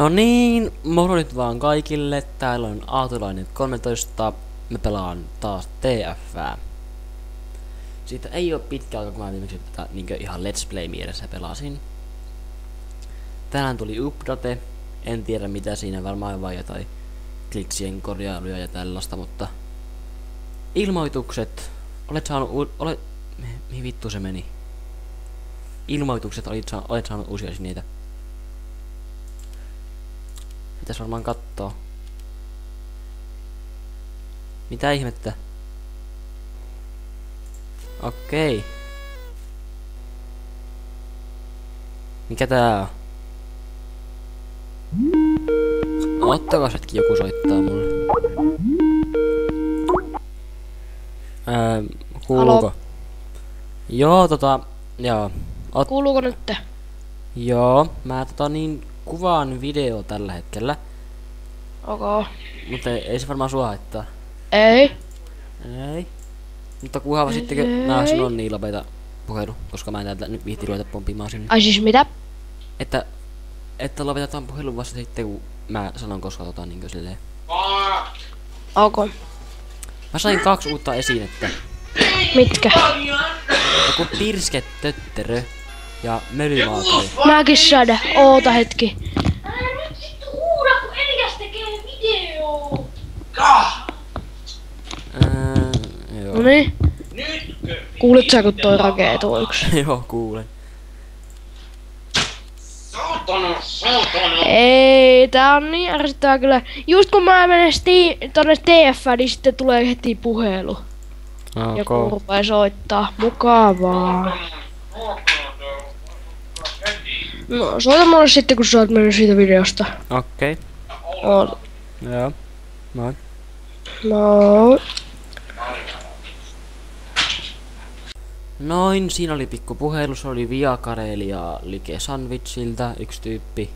No niin, moro nyt vaan kaikille. Täällä on Aatulainen 13. Me pelaan taas TF. Siitä ei oo pitkä aika, kun mä viimeksi tätä niin ihan Let's Play mielessä pelasin. Tänään tuli update. En tiedä mitä siinä, varmaan vai jotain kliksien korjailuja ja tällaista, mutta... Ilmoitukset. Olet saanut olet... Mihin vittu se meni? Ilmoitukset olit, sa- olet saanut uusia niitä. Pitäis varmaan kattoo. Mitä ihmettä? Okei. Mikä tää on? Ottakas hetki joku soittaa mulle. Öö, kuuluuko? Halo? Joo, tota, joo. Ot, Kuuluuko nyt? joo, mä tota niin kuvaan video tällä hetkellä. Ok. Mutta ei, ei se varmaan sua haittaa. Ei. Ei. Mutta kuhava sittenkö mä sanon niin lopeta puhelu, koska mä en täältä nyt viitti ruveta pompimaan sinne. Ai siis mitä? Että, että lopetetaan puhelun vasta sitten kun mä sanon koska tota niinkö silleen. Ok. Mä sain kaksi uutta esinettä. Mitkä? Joku pirsket tötterö ja mölymaakari. Mäkin saada. Oota hetki. Älä nyt vittu huuda, kun Elias tekee video. Öö, joo. No niin. Kuulit sä kun toi rakeetuu yksi? joo, kuulen. Saatana, saatana. Ei, tää on niin ärsyttävää kyllä. Just kun mä menen sti- tonne TF, niin sitten tulee heti puhelu. Joku Ok. rupee soittaa. Mukavaa. No, soita mulle sitten kun sä oot mennyt siitä videosta. Okei. Oota. Joo. Moi. No, Noin, siinä oli pikku puhelu, se oli Viakareli ja Like Sandwichilta, yksi tyyppi.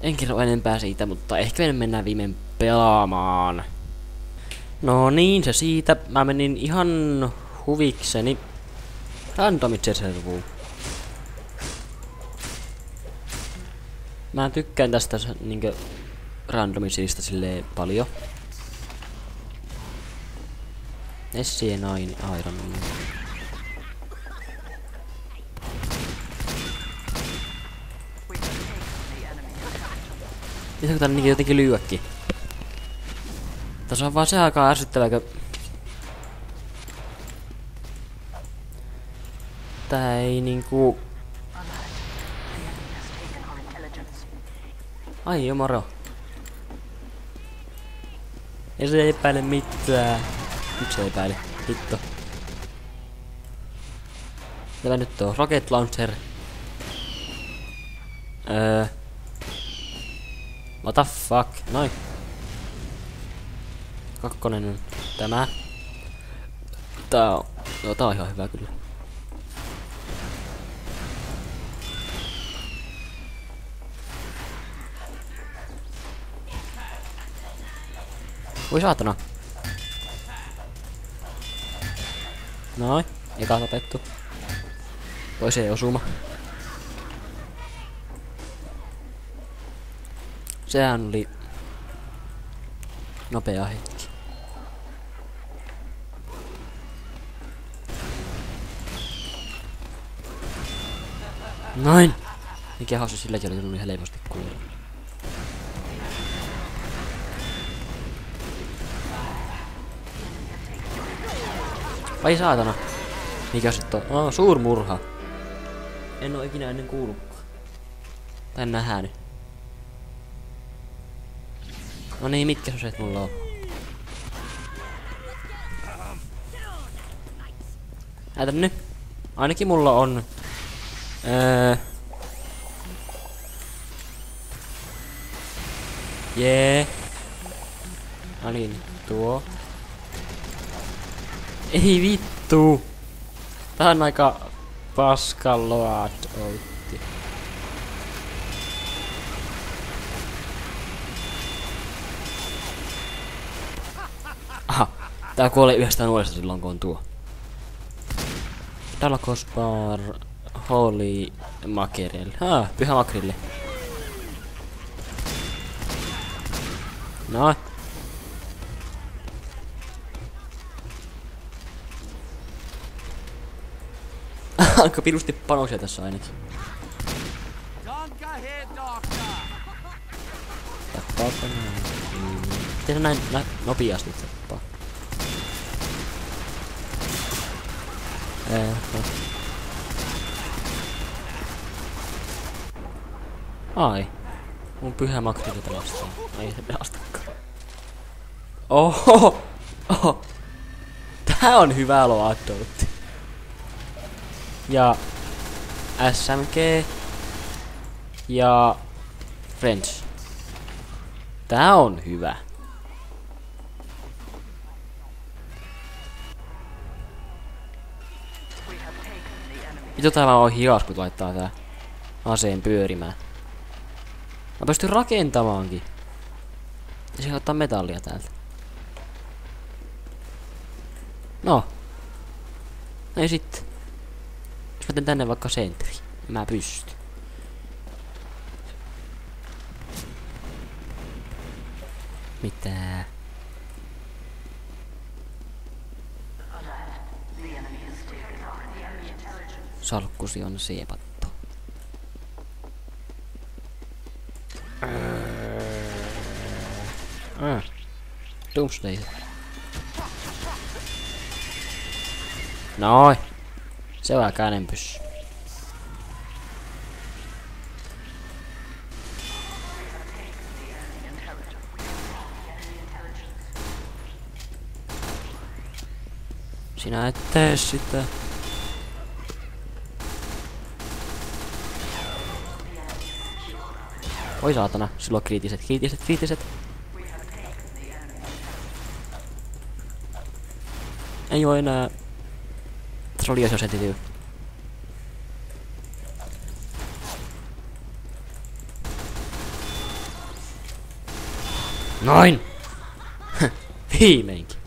En kerro enempää siitä, mutta ehkä me mennään viimein pelaamaan. No niin, se siitä. Mä menin ihan huvikseni randomit servuun. Mä tykkään tästä niinkö randomisista silleen paljon. Essi Nine Iron Man. Pitääkö tän niinkö jotenkin lyödäkin? Tässä on vaan se aika ärsyttävää, kun... Tää ei niinku... Ai jo moro. Ei se epäile mitään. Miksi se epäili? Hitto. Tämä nyt on Rocket Launcher. Öö. What the fuck? Noin. Kakkonen on tämä. Tää on... Joo, tää on ihan hyvä kyllä. Voi saatana. Noin, eka tapettu. Toiseen osuma. Sehän oli nopea hetki. Noin! Mikä hauska silläkin oli tullut helposti kuulla. Ai saatana. Mikä se on? Oh, suurmurha. En oo ikinä ennen kuullutkaan. Tai nähnyt. No niin, mitkä soset mulla on? Näytä nyt. Ainakin mulla on... Öö... Jee. No niin, tuo. Ei vittu! Tähän aika paskalloat outti. Aha, tää kuolee yhdestä nuolesta silloin kun on tuo. Dalkos holy makerel. Ha, pyhä makrille. No, Aika pirusti panoksia tässä ainakin. Tappaapa näin. Miten se näin nä nopeasti tappaa? No. Ai. Mun pyhä makri tätä vastaan. Ei se pelastakaan. Oho! Oho! Tää on hyvä loaddoutti. Ja SMG ja French. Tää on hyvä. Mitä täällä on hias, kun laittaa tää aseen pyörimään. Mä pystyn rakentamaankin. Ja se ottaa metallia täältä. No. No ja sitten. Teen tänne vaikka sentri. Mä pystyn. Mitä? Salkkusi on siepattu. Äh. Doomsday. Noin. Se on kädenpyssy. Sinä et tee sitä. Oi saatana, sulla on kriittiset, kriittiset, kriittiset. Ei oo enää... Oli jo se tyy. Noin! Viimeinkin.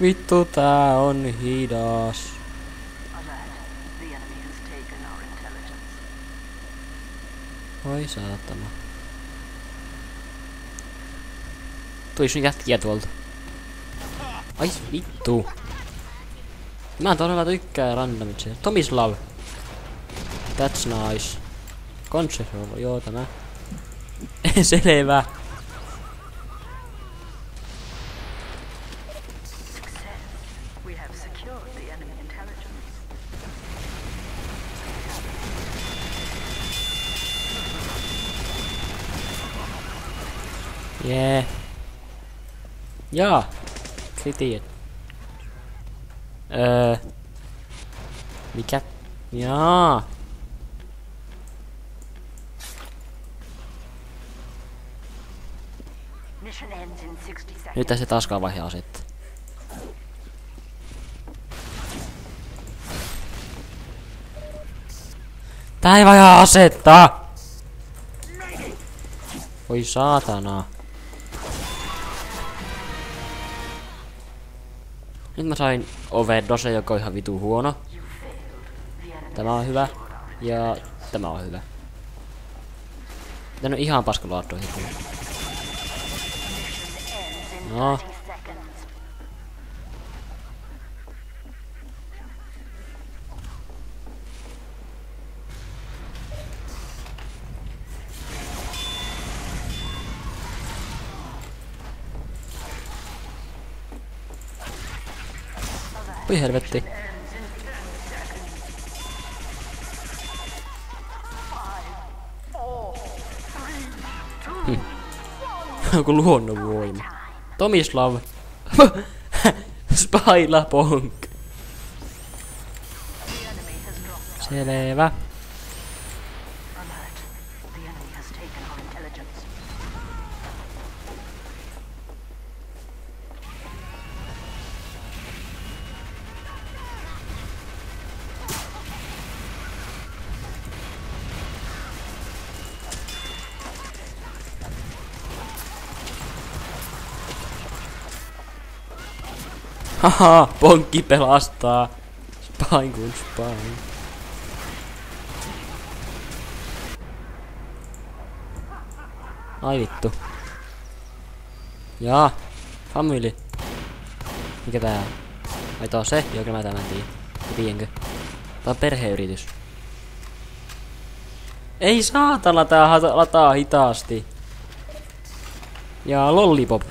Vittu tää on hidas. Oi saatana. Tuli sun jätkiä tuolta. Ai vittu. Mä todella tykkään randomit Tomislav. That's nice. Conservo, joo tämä. Selvä. Jee. Jaa. Kritiet. Öö. Mikä? Jaa. Mission ends in 60 seconds. Nyt tässä taaskaan vaihe asetta. Tää ei vaihda asetta! Oi saatana. Nyt mä sain overdose, joka on ihan vitu huono. Tämä on hyvä. Ja tämä on hyvä. Tän on ihan paskalaattoihin. No. Oi helvetti. Hmm. Joku luonnonvoima. Tomislav. Spaila. Selvä. Haha, ponkki pelastaa. Spain kun spain. Ai vittu. Jaa, family. Mikä tää on? Ai tää on se? Joo, mä tämän tiedän. Tiedänkö? Tää on perheyritys. Ei saatana, tää lataa hitaasti. Ja lollipop.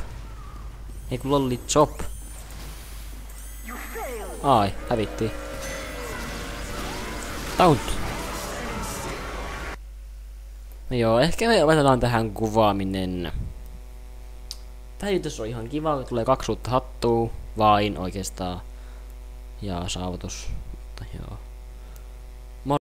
Ei kun lolli chop. Ai, hävittiin. Taunt. No joo, ehkä me opetetaan tähän kuvaaminen. Tää yritys on ihan kiva, tulee kaksi uutta hattua, vain oikeastaan. Ja saavutus. Mutta joo.